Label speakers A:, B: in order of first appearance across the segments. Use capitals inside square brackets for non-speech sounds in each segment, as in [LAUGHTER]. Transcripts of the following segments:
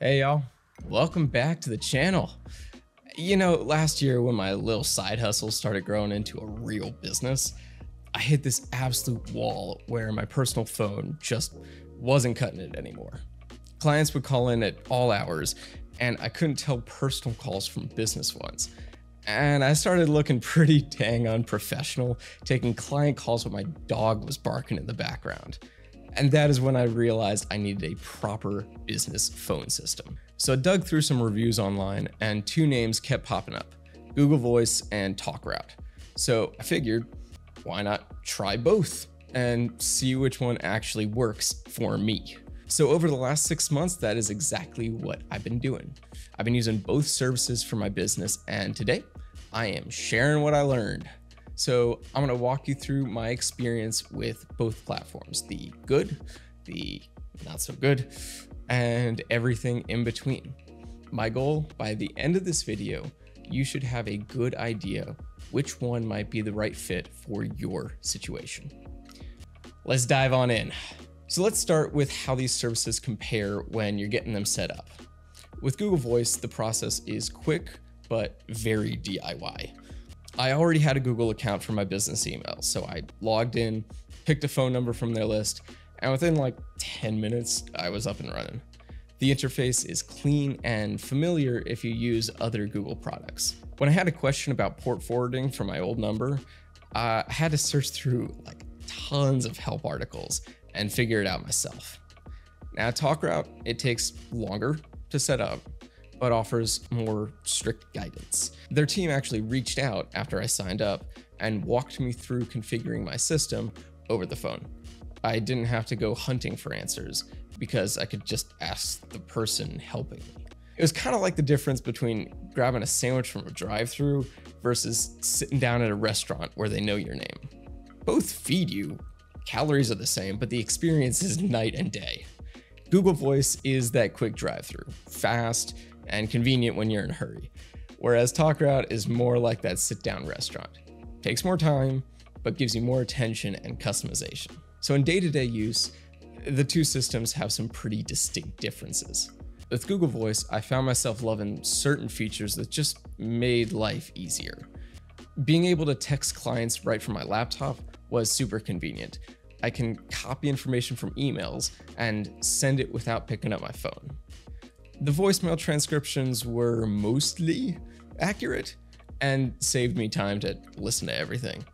A: Hey y'all, welcome back to the channel. You know, last year when my little side hustle started growing into a real business, I hit this absolute wall where my personal phone just wasn't cutting it anymore. Clients would call in at all hours, and I couldn't tell personal calls from business ones. And I started looking pretty dang unprofessional, taking client calls when my dog was barking in the background. And that is when I realized I needed a proper business phone system. So I dug through some reviews online and two names kept popping up Google Voice and TalkRoute. So I figured, why not try both and see which one actually works for me? So over the last six months, that is exactly what I've been doing. I've been using both services for my business, and today I am sharing what I learned. So I'm gonna walk you through my experience with both platforms, the good, the not so good, and everything in between. My goal by the end of this video, you should have a good idea which one might be the right fit for your situation. Let's dive on in. So let's start with how these services compare when you're getting them set up. With Google Voice, the process is quick, but very DIY. I already had a Google account for my business email, so I logged in, picked a phone number from their list, and within like 10 minutes, I was up and running. The interface is clean and familiar if you use other Google products. When I had a question about port forwarding for my old number, I had to search through like tons of help articles and figure it out myself. Now, TalkRoute, it takes longer to set up, but offers more strict guidance. Their team actually reached out after I signed up and walked me through configuring my system over the phone. I didn't have to go hunting for answers because I could just ask the person helping me. It was kind of like the difference between grabbing a sandwich from a drive through versus sitting down at a restaurant where they know your name. Both feed you, calories are the same, but the experience is night and day. Google Voice is that quick drive through, fast and convenient when you're in a hurry, whereas TalkRoute is more like that sit down restaurant. Takes more time, but gives you more attention and customization. So in day to day use, the two systems have some pretty distinct differences. With Google Voice, I found myself loving certain features that just made life easier. Being able to text clients right from my laptop was super convenient. I can copy information from emails and send it without picking up my phone. The voicemail transcriptions were mostly accurate and saved me time to listen to everything.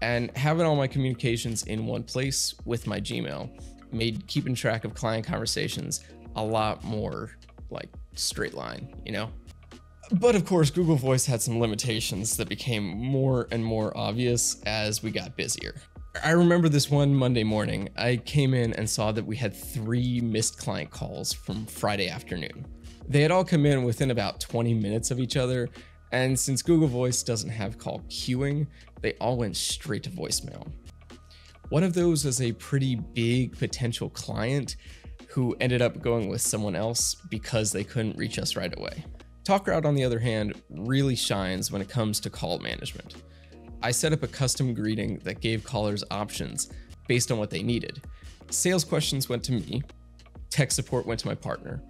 A: And having all my communications in one place with my Gmail made keeping track of client conversations a lot more like straight line, you know? But of course, Google Voice had some limitations that became more and more obvious as we got busier. I remember this one Monday morning, I came in and saw that we had three missed client calls from Friday afternoon. They had all come in within about 20 minutes of each other, and since Google Voice doesn't have call queuing, they all went straight to voicemail. One of those was a pretty big potential client who ended up going with someone else because they couldn't reach us right away. TalkRoute, on the other hand, really shines when it comes to call management. I set up a custom greeting that gave callers options based on what they needed. Sales questions went to me, tech support went to my partner,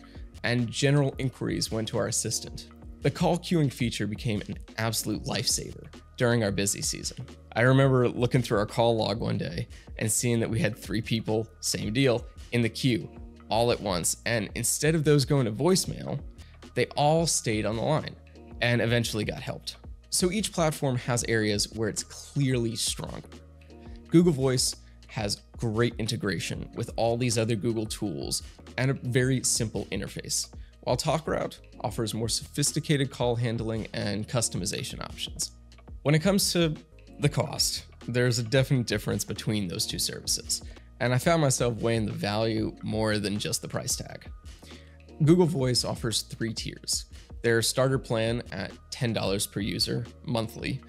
A: and general inquiries went to our assistant. The call queuing feature became an absolute lifesaver during our busy season. I remember looking through our call log one day and seeing that we had three people, same deal, in the queue all at once. And instead of those going to voicemail, they all stayed on the line and eventually got helped. So each platform has areas where it's clearly stronger. Google Voice has great integration with all these other Google tools and a very simple interface, while TalkRoute offers more sophisticated call handling and customization options. When it comes to the cost, there's a definite difference between those two services, and I found myself weighing the value more than just the price tag. Google Voice offers three tiers. Their starter plan at $10 per user monthly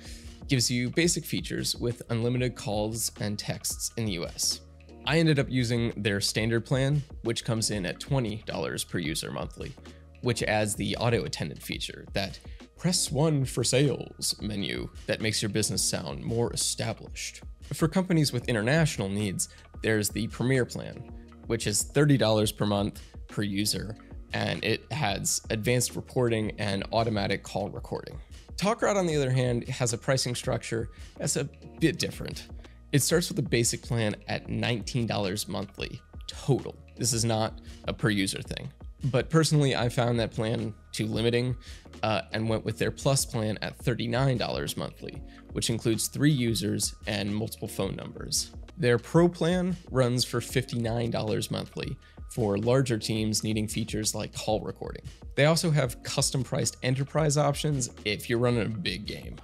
A: gives you basic features with unlimited calls and texts in the US. I ended up using their standard plan, which comes in at $20 per user monthly, which adds the auto attendant feature, that press one for sales menu that makes your business sound more established. For companies with international needs, there's the Premier plan, which is $30 per month per user and it has advanced reporting and automatic call recording. TalkRoute, on the other hand, has a pricing structure that's a bit different. It starts with a basic plan at $19 monthly total. This is not a per user thing. But personally, I found that plan too limiting uh, and went with their plus plan at $39 monthly, which includes three users and multiple phone numbers. Their pro plan runs for $59 monthly for larger teams needing features like call recording. They also have custom priced enterprise options if you're running a big game.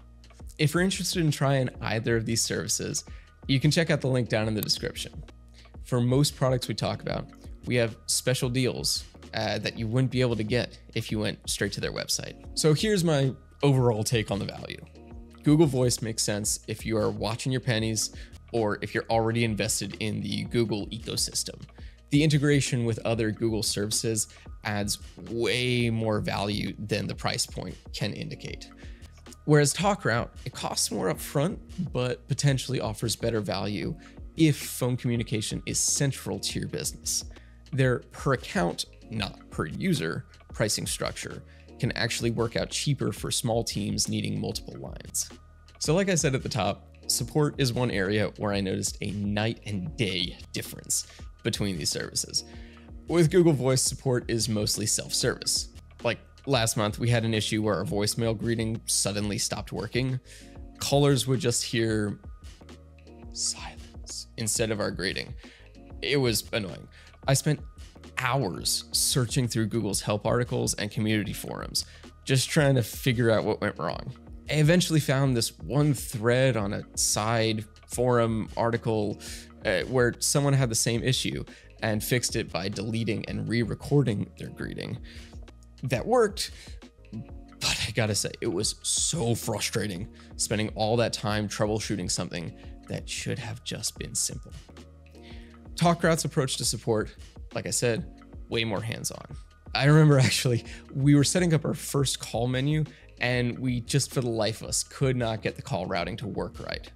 A: If you're interested in trying either of these services, you can check out the link down in the description. For most products we talk about, we have special deals uh, that you wouldn't be able to get if you went straight to their website. So here's my overall take on the value. Google Voice makes sense if you are watching your pennies or if you're already invested in the Google ecosystem. The integration with other Google services adds way more value than the price point can indicate. Whereas TalkRoute, it costs more upfront, but potentially offers better value if phone communication is central to your business. Their per account not per user, pricing structure can actually work out cheaper for small teams needing multiple lines. So, like I said at the top, support is one area where I noticed a night and day difference between these services. With Google Voice, support is mostly self service. Like last month, we had an issue where our voicemail greeting suddenly stopped working. Callers would just hear silence instead of our greeting. It was annoying. I spent hours searching through Google's help articles and community forums, just trying to figure out what went wrong. I eventually found this one thread on a side forum article uh, where someone had the same issue and fixed it by deleting and re recording their greeting. That worked, but I gotta say, it was so frustrating spending all that time troubleshooting something that should have just been simple. TalkRoute's approach to support like I said, way more hands on. I remember [LAUGHS] actually, we were setting up our first call menu and we just for the life of us could not get the call routing to work right.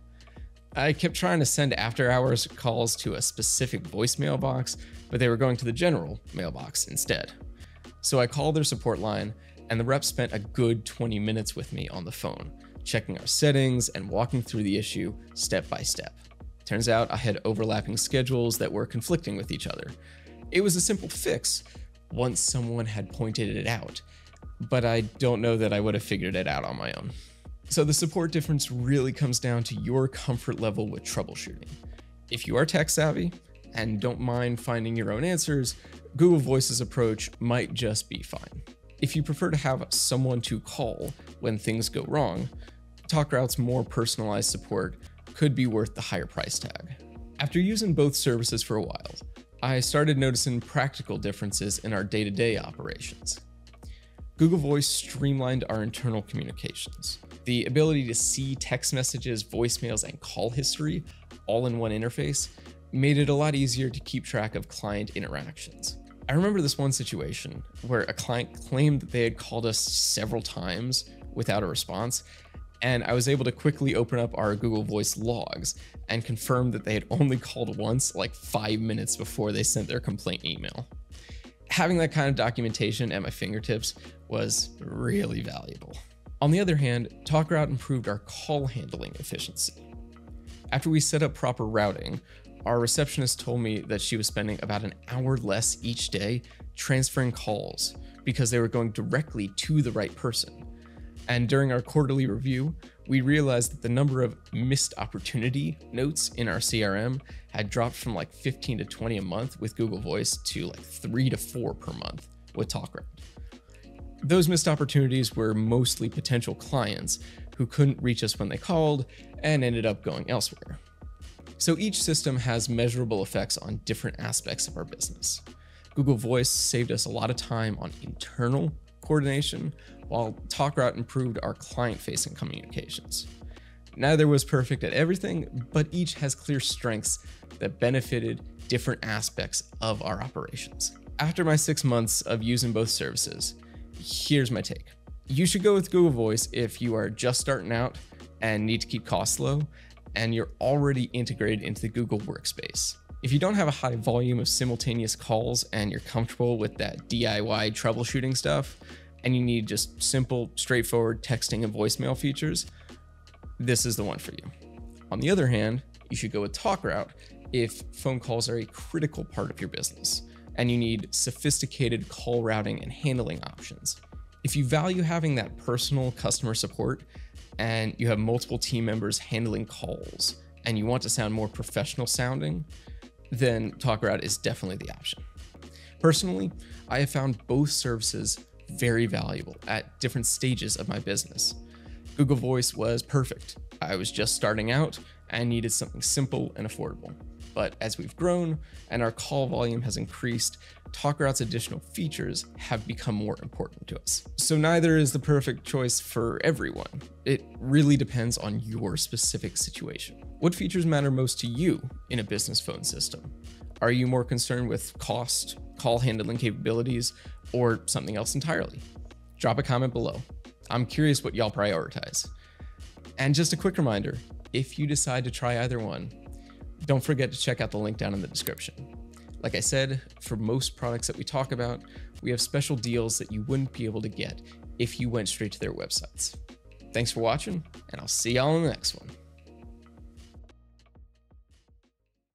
A: I kept trying to send after hours calls to a specific voicemail box, but they were going to the general mailbox instead. So I called their support line, and the rep spent a good 20 minutes with me on the phone, checking our settings and walking through the issue step by step. Turns out I had overlapping schedules that were conflicting with each other, it was a simple fix once someone had pointed it out, but I don't know that I would have figured it out on my own. So the support difference really comes down to your comfort level with troubleshooting. If you are tech savvy and don't mind finding your own answers, Google Voice's approach might just be fine. If you prefer to have someone to call when things go wrong, TalkRoute's more personalized support could be worth the higher price tag. After using both services for a while, I started noticing practical differences in our day to day operations. Google Voice streamlined our internal communications. The ability to see text messages, voicemails, and call history all in one interface made it a lot easier to keep track of client interactions. I remember this one situation where a client claimed that they had called us several times without a response, and I was able to quickly open up our Google Voice logs and confirm that they had only called once, like five minutes before they sent their complaint email. Having that kind of documentation at my fingertips was really valuable. On the other hand, TalkRoute improved our call handling efficiency. After we set up proper routing, our receptionist told me that she was spending about an hour less each day transferring calls because they were going directly to the right person and during our quarterly review, we realized that the number of missed opportunity notes in our CRM had dropped from like 15 to 20 a month with Google Voice to like three to four per month with TalkRoute. Those missed opportunities were mostly potential clients who couldn't reach us when they called and ended up going elsewhere. So each system has measurable effects on different aspects of our business. Google Voice saved us a lot of time on internal coordination, while TalkRoute improved our client facing communications. Neither was perfect at everything, but each has clear strengths that benefited different aspects of our operations. After my six months of using both services, here's my take. You should go with Google Voice if you are just starting out and need to keep costs low, and you're already integrated into the Google Workspace. If you don't have a high volume of simultaneous calls and you're comfortable with that DIY troubleshooting stuff, and you need just simple, straightforward texting and voicemail features, this is the one for you. On the other hand, you should go with TalkRoute if phone calls are a critical part of your business and you need sophisticated call routing and handling options. If you value having that personal customer support and you have multiple team members handling calls and you want to sound more professional sounding, then TalkRoute is definitely the option. Personally, I have found both services very valuable at different stages of my business. Google Voice was perfect. I was just starting out and needed something simple and affordable. But as we've grown and our call volume has increased, TalkRoute's additional features have become more important to us. So neither is the perfect choice for everyone. It really depends on your specific situation. What features matter most to you in a business phone system? Are you more concerned with cost, call handling capabilities, or something else entirely? Drop a comment below. I'm curious what y'all prioritize. And just a quick reminder if you decide to try either one, don't forget to check out the link down in the description. Like I said, for most products that we talk about, we have special deals that you wouldn't be able to get if you went straight to their websites. Thanks for watching, and I'll see y'all in the next one.